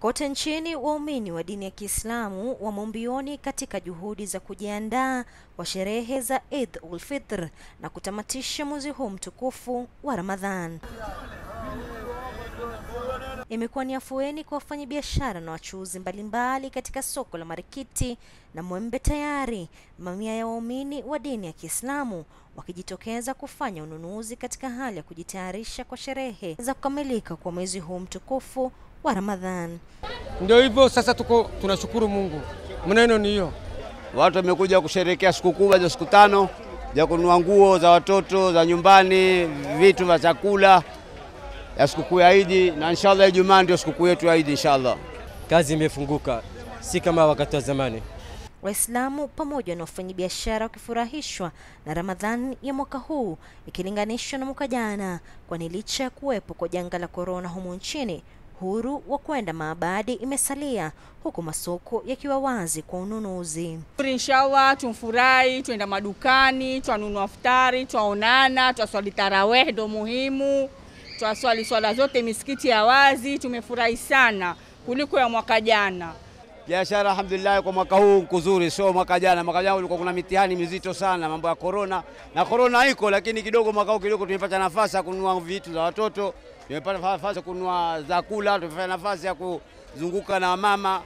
Kote nchini waumini wa dini ya Kiislamu wamo mbioni katika juhudi za kujiandaa kwa sherehe za Eid ul Fitr na kutamatisha mwezi huu mtukufu wa Ramadhan. Imekuwa ni afueni kwa wafanyabiashara na wachuuzi mbalimbali katika soko la Marikiti na Mwembe. Tayari mamia ya waumini wa dini ya Kiislamu wakijitokeza kufanya ununuzi katika hali ya kujitayarisha kwa sherehe za kukamilika kwa mwezi huu mtukufu wa Ramadhan. Ndio hivyo sasa, tuko tunashukuru Mungu, mneno ni hiyo. Watu wamekuja kusherekea siku kubwa za siku tano za kununua nguo za watoto za nyumbani, vitu vya chakula ya sikukuu ya Idi, na inshallah Ijumaa ndio sikukuu yetu ya Idi inshallah. Kazi imefunguka, si kama wakati wa zamani. Waislamu pamoja na wafanyabiashara wakifurahishwa na Ramadhani ya mwaka huu ikilinganishwa na mwaka jana, kwani licha ya kuwepo kwa janga la korona humu nchini huru wa kwenda maabadi imesalia huku masoko yakiwa wazi kwa ununuzi. Inshallah tumfurahi, twenda madukani, twanunua futari, twaonana, twaswali tarawih, ndo muhimu, twaswali swala zote misikiti ya wazi. Tumefurahi sana kuliko ya mwaka jana. Biashara alhamdulillah kwa mwaka huu kuzuri, sio mwaka jana. Mwaka jana ulikuwa kuna mitihani mizito sana, mambo ya korona, na korona iko, lakini kidogo mwaka huu kidogo tumepata nafasi ya kununua vitu za watoto, tumepata nafasi ya kununua zakula, tumepata nafasi ya kuzunguka na mama.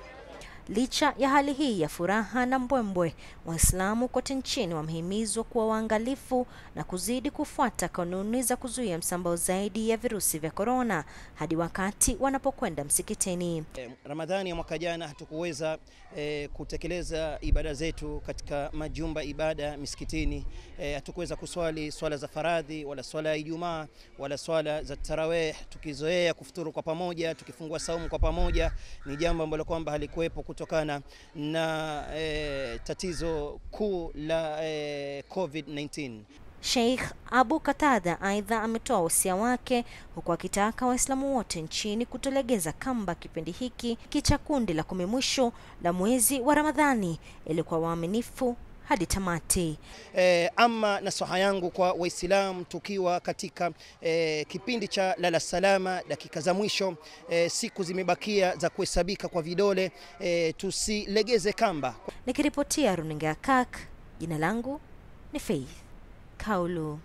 Licha ya hali hii ya furaha na mbwembwe, Waislamu kote nchini wamehimizwa kuwa waangalifu na kuzidi kufuata kanuni za kuzuia msambao zaidi ya virusi vya korona hadi wakati wanapokwenda msikitini. Ramadhani ya mwaka jana hatukuweza eh, kutekeleza ibada zetu katika majumba ibada misikitini. Eh, hatukuweza kuswali swala za faradhi wala swala ya Ijumaa wala swala za tarawih, tukizoea kufuturu kwa pamoja, tukifungua saumu kwa pamoja. Ni jambo ambalo kwamba halikuwepo kutokana na e, tatizo kuu la e, COVID-19. Sheikh Abu Katada aidha ametoa wosia wake huku akitaka Waislamu wote nchini kutolegeza kamba kipindi hiki kicha kundi la kumi mwisho la mwezi wa Ramadhani ili kwa waaminifu hadi tamati. E, ama nasaha yangu kwa Waislamu tukiwa katika e, kipindi cha lala salama, dakika za mwisho e, siku zimebakia za kuhesabika kwa vidole e, tusilegeze kamba. Nikiripotia runinga ya KAK, jina langu ni Faith Kaulu.